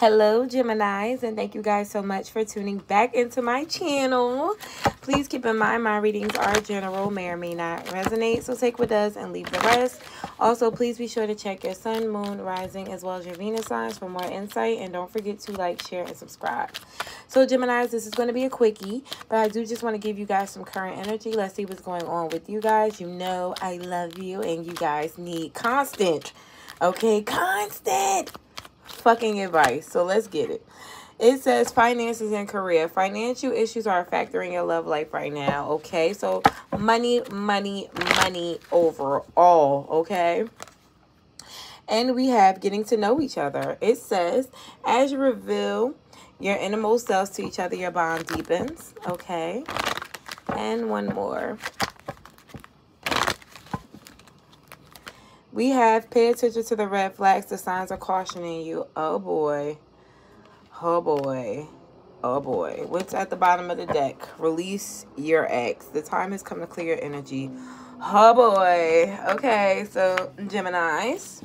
Hello, Geminis, and thank you guys so much for tuning back into my channel. Please keep in mind my readings are general, may or may not resonate, so take what does and leave the rest. Also, please be sure to check your sun, moon, rising, as well as your Venus signs for more insight, and don't forget to like, share, and subscribe. So, Geminis, this is going to be a quickie, but I do just want to give you guys some current energy. Let's see what's going on with you guys. You know I love you, and you guys need constant, okay, constant fucking advice. So let's get it. It says finances and career. Financial issues are affecting your love life right now. Okay. So money, money, money overall. Okay. And we have getting to know each other. It says, as you reveal your innermost selves to each other, your bond deepens. Okay. And one more. We have pay attention to the red flags. The signs are cautioning you. Oh boy. Oh boy. Oh boy. What's at the bottom of the deck? Release your ex. The time has come to clear your energy. Oh boy. Okay, so Geminis.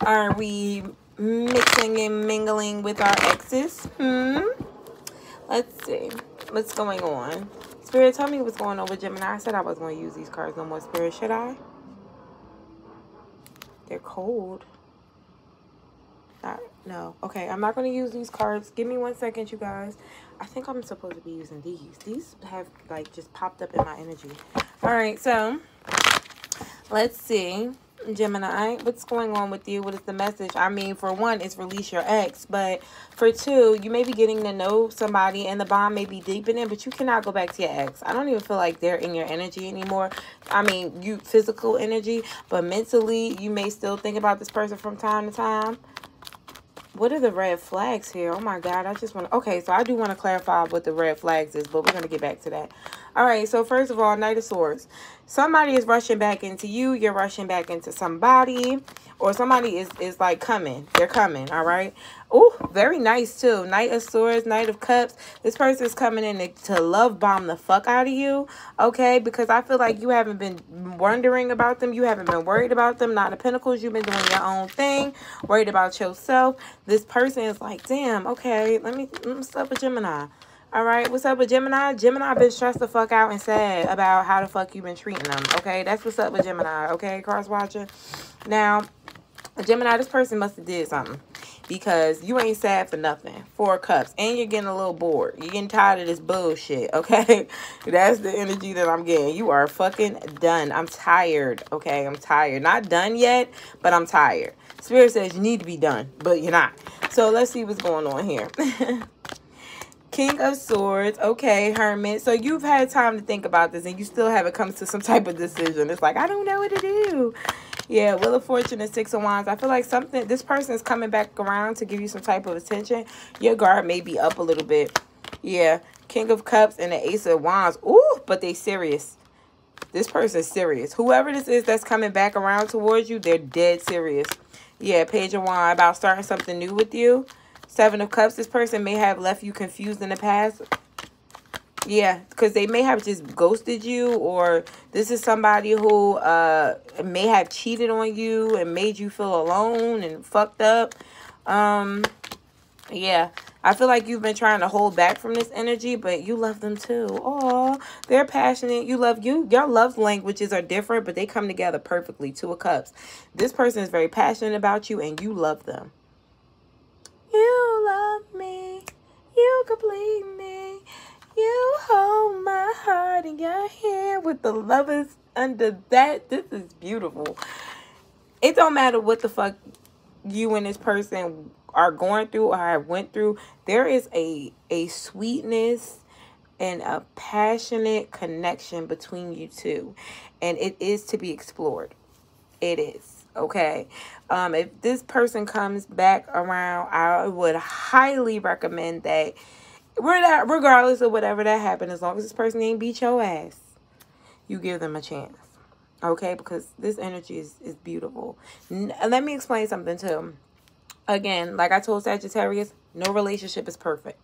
Are we mixing and mingling with our exes? Hmm? Let's see. What's going on? Spirit, tell me what's going on with Gemini. I said I was going to use these cards no more. Spirit, should I? They're cold. No. Okay, I'm not going to use these cards. Give me one second, you guys. I think I'm supposed to be using these. These have, like, just popped up in my energy. All right, so let's see. Gemini, what's going on with you? What is the message? I mean, for one, it's release your ex. But for two, you may be getting to know somebody and the bond may be deepening, but you cannot go back to your ex. I don't even feel like they're in your energy anymore. I mean, you physical energy, but mentally, you may still think about this person from time to time. What are the red flags here? Oh my God, I just want to... Okay, so I do want to clarify what the red flags is, but we're going to get back to that. All right, so first of all, Knight of Swords. Somebody is rushing back into you. You're rushing back into somebody. Or somebody is, is like coming. They're coming, all right? Oh, very nice too. Knight of Swords, Knight of Cups. This person is coming in to, love bomb the fuck out of you, okay? Because I feel like you haven't been wondering about them. You haven't been worried about them. Not the Pentacles. You've been doing your own thing. Worried about yourself. This person is like, damn, okay, let me, me stop with Gemini. All right, what's up with Gemini? Gemini been stressed the fuck out and sad about how the fuck you been treating them. Okay, that's what's up with Gemini. Okay, cross watching. Now, Gemini, this person must have did something because you ain't sad for nothing. Four cups, and you're getting a little bored. You're getting tired of this bullshit. Okay, that's the energy that I'm getting. You are fucking done. I'm tired. Okay, I'm tired. Not done yet, but I'm tired. Spirit says you need to be done, but you're not. So let's see what's going on here. King of Swords. Okay, Hermit. So you've had time to think about this and you still haven't come to some type of decision. It's like, I don't know what to do. Yeah, Wheel of Fortune and Six of Wands. I feel like something, this person is coming back around to give you some type of attention. Your guard may be up a little bit. Yeah, King of Cups and the Ace of Wands. Ooh, but they serious. This person serious. Whoever this is that's coming back around towards you, they're dead serious. Yeah, Page of Wands about starting something new with you. Seven of Cups, this person may have left you confused in the past. Yeah, because they may have just ghosted you or this is somebody who uh, may have cheated on you and made you feel alone and fucked up. Um, yeah, I feel like you've been trying to hold back from this energy, but you love them too. Oh, they're passionate. You love you. Your love languages are different, but they come together perfectly. Two of Cups. This person is very passionate about you and you love them. You love me. You complete me. You hold my heart in your hand with the lovers under that. This is beautiful. It don't matter what the fuck you and this person are going through or have went through. There is a, a sweetness and a passionate connection between you two. And it is to be explored. It is okay. Um if this person comes back around i would highly recommend that we're not regardless of whatever that happened as long as this person ain't beat your ass you give them a chance. Okay? Because this energy is, is beautiful. N let me explain something to too again like i told sagittarius no relationship is perfect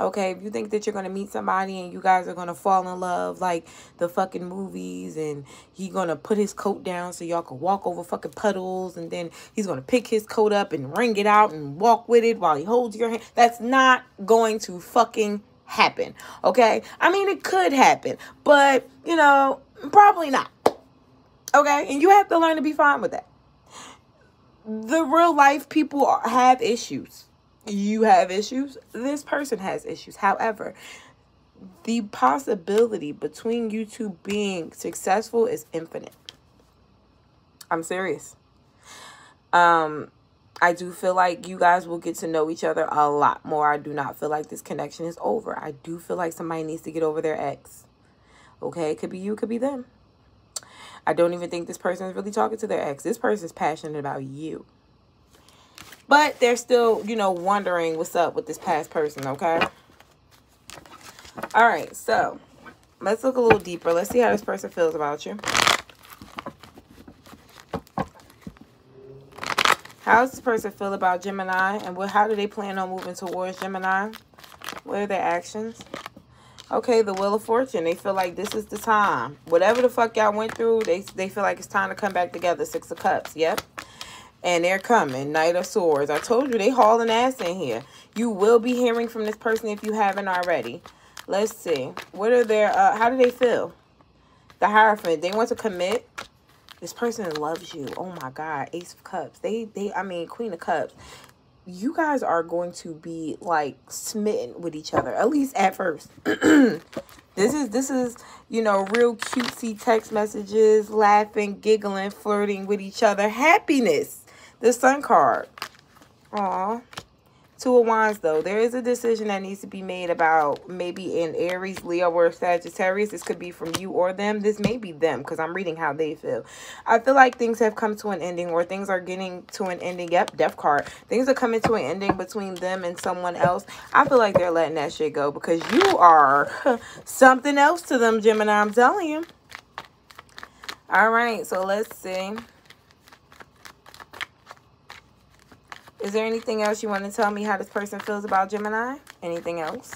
Okay, if you think that you're gonna meet somebody and you guys are gonna fall in love like the fucking movies and he gonna put his coat down so y'all can walk over fucking puddles and then he's gonna pick his coat up and wring it out and walk with it while he holds your hand. That's not going to fucking happen. Okay? I mean it could happen, but you know, probably not. Okay? And you have to learn to be fine with that. The real life people have issues you have issues, this person has issues. However, the possibility between you two being successful is infinite. I'm serious. Um, I do feel like you guys will get to know each other a lot more. I do not feel like this connection is over. I do feel like somebody needs to get over their ex. Okay, it could be you, it could be them. I don't even think this person is really talking to their ex. This person is passionate about you. But they're still, you know, wondering what's up with this past person, okay? All right, so let's look a little deeper. Let's see how this person feels about you. How does this person feel about Gemini? And what, how do they plan on moving towards Gemini? What are their actions? Okay, the Wheel of Fortune. They feel like this is the time. Whatever the fuck y'all went through, they, they feel like it's time to come back together. Six of Cups. Yep. And they're coming. Knight of Swords. I told you they hauling ass in here. You will be hearing from this person if you haven't already. Let's see. What are their, uh, how do they feel? The Hierophant. They want to commit. This person loves you. Oh my God. Ace of Cups. They, they, I mean, Queen of Cups. You guys are going to be like smitten with each other. At least at first. this is, this is, you know, real cutesy text messages, laughing, giggling, flirting with each other. Happiness. The Sun card. Aw. Two of Wands, though. There is a decision that needs to be made about maybe in Aries, Leo, or Sagittarius. This could be from you or them. This may be them because I'm reading how they feel. I feel like things have come to an ending or things are getting to an ending. Yep, death card. Things are coming to an ending between them and someone else. I feel like they're letting that shit go because you are something else to them, Gemini. I'm telling you. All right, so let's see. Is there anything else you want to tell me how this person feels about Gemini? Anything else?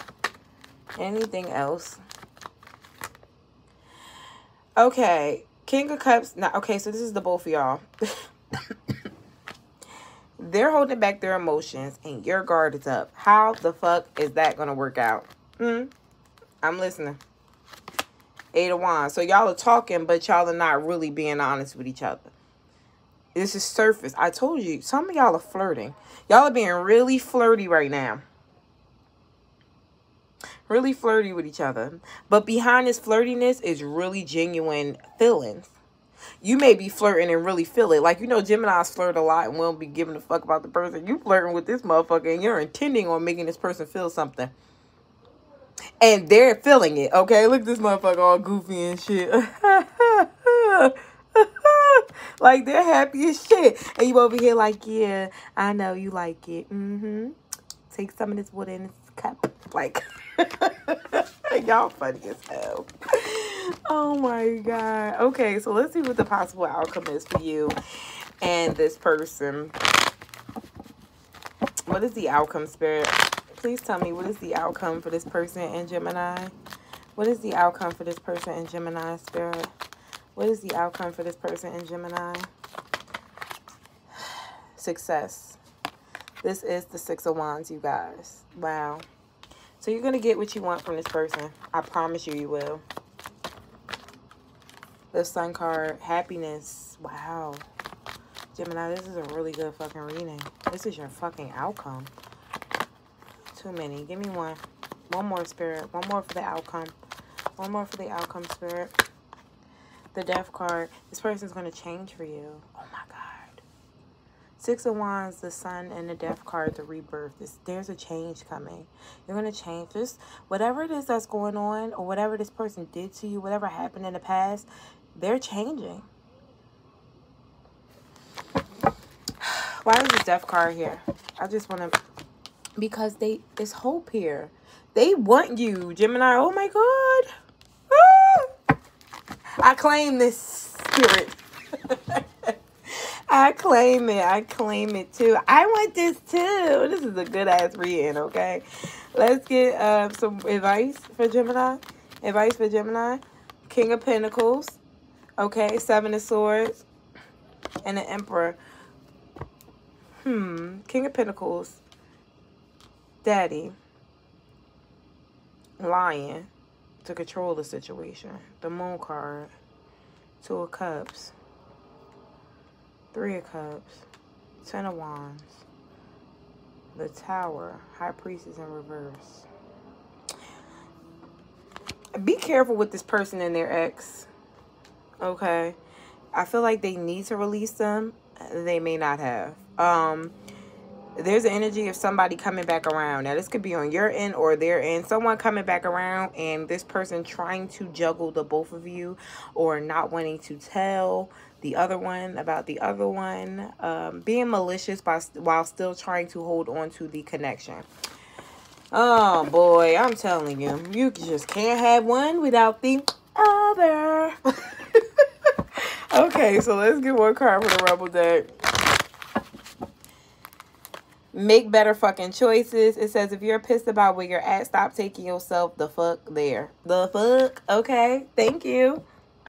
Anything else? Okay. King of Cups. Now, okay, so this is the both of y'all. They're holding back their emotions and your guard is up. How the fuck is that going to work out? Hmm? I'm listening. Eight of Wands. So y'all are talking, but y'all are not really being honest with each other. This is surface. I told you, some of y'all are flirting. Y'all are being really flirty right now. Really flirty with each other. But behind this flirtiness is really genuine feelings. You may be flirting and really feel it. Like, you know, Gemini's flirt a lot and won't be giving a fuck about the person. You flirting with this motherfucker and you're intending on making this person feel something. And they're feeling it, okay? Look at this motherfucker all goofy and shit. like they're happy as shit. And you over here like, yeah, I know you like it. Mm-hmm. Take some of this water in this cup. Like, y'all funny as hell. Oh my God. Okay, so let's see what the possible outcome is for you and this person. What is the outcome, Spirit? Please tell me what is the outcome for this person in Gemini? What is the outcome for this person in Gemini, Spirit? What is the outcome for this person in Gemini? Success. This is the Six of Wands, you guys. Wow. So you're going to get what you want from this person. I promise you, you will. The Sun card, happiness. Wow. Gemini, this is a really good fucking reading. This is your fucking outcome. Too many. Give me one. One more, Spirit. One more for the outcome. One more for the outcome, Spirit the death card, this person's going to change for you. Oh my God. Six of Wands, the Sun, and the Death card, the rebirth. This, there's a change coming. You're going to change this. Whatever it is that's going on, or whatever this person did to you, whatever happened in the past, they're changing. Why is this Death card here? I just want to... Because they, there's hope here. They want you, Gemini. Oh my God. I claim this spirit. I claim it. I claim it too. I want this too. This is a good ass reading, okay? Let's get uh, some advice for Gemini. Advice for Gemini. King of Pentacles. Okay, Seven of Swords. And the Emperor. Hmm. King of Pentacles. Daddy. Lion. To control the situation. The Moon card. Two of Cups. Three of Cups. Ten of Wands. The Tower. High Priestess in reverse. Be careful with this person and their ex. Okay. I feel like they need to release them. They may not have. Um, there's an energy of somebody coming back around. Now, this could be on your end or their end. Someone coming back around and this person trying to juggle the both of you or not wanting to tell the other one about the other one. Um, being malicious by, while still trying to hold on to the connection. Oh, boy. I'm telling you. You just can't have one without the other. okay, so let's get one card for the Rebel deck. Make better fucking choices. It says if you're pissed about where you're at, stop taking yourself the fuck there. The fuck. Okay. Thank you.